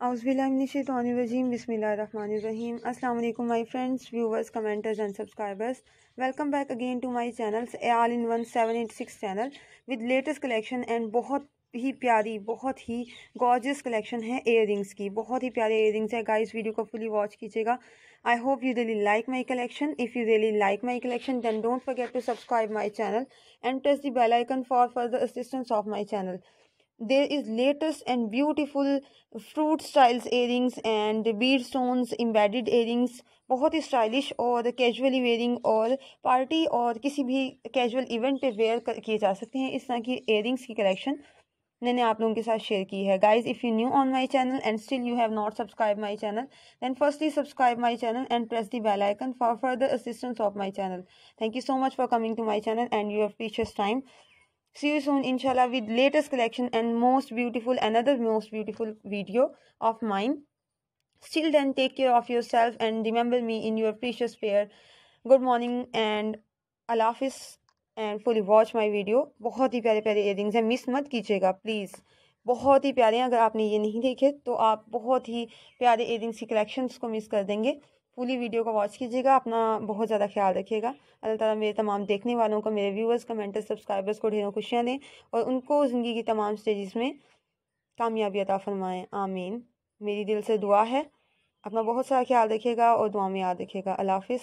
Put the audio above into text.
अज़बिलजीम बसमीम असल my friends viewers commentators and subscribers welcome back again to my channel a all in one seven eight six channel with latest collection and बहुत ही प्यारी, बहुत ही gorgeous collection है earrings की। बहुत ही प्यारे एयर रिंग्स है। गाइज़ वीडियो को फुली वॉच कीजिएगा। I hope you really like my collection if you really like my collection then don't forget to subscribe my channel and press the bell icon for further assistance of my channel there is latest and beautiful fruit styles earrings and bead stones embedded earrings. बहुत ही stylish और casually wearing और party और किसी भी casual event पे where किए जा सकते हैं। इस तरह की एयरिंग्स की कलेक्शन मैंने आप लोगों के साथ शेयर की है। Guys if you new on my channel and still you have not subscribe my channel then firstly subscribe my channel and press the bell icon for further assistance of my channel thank you so much for coming to my channel and your precious time see you soon inshallah with latest collection and most beautiful another most beautiful video of mine still then take care of yourself and remember me in your precious prayer good morning and allah hafiz and fully watch my video बहुत ही प्यारे प्यारे earrings हैं miss मत कीजिएगा please बहुत ही प्यारे हैं अगर आपने ये नहीं देखे तो आप बहुत ही प्यारे इयरिंग्स की कलेक्शंस को मिस कर देंगे पूरी वीडियो को वॉच कीजिएगा, अपना बहुत ज़्यादा ख्याल रखिएगा। अल्लाह ताला मेरे तमाम देखने वालों को, मेरे व्यूवर्स कमेंटर्स सब्सक्राइबर्स को, ढेरों खुशियाँ दें और उनको ज़िंदगी की तमाम स्टेजेस में कामयाबी अता फरमाएँ। आमीन। मेरी दिल से दुआ है। अपना बहुत सारा ख्याल रखिएगा और दुआ में याद रखिएगा। अल्लाह हाफिज़।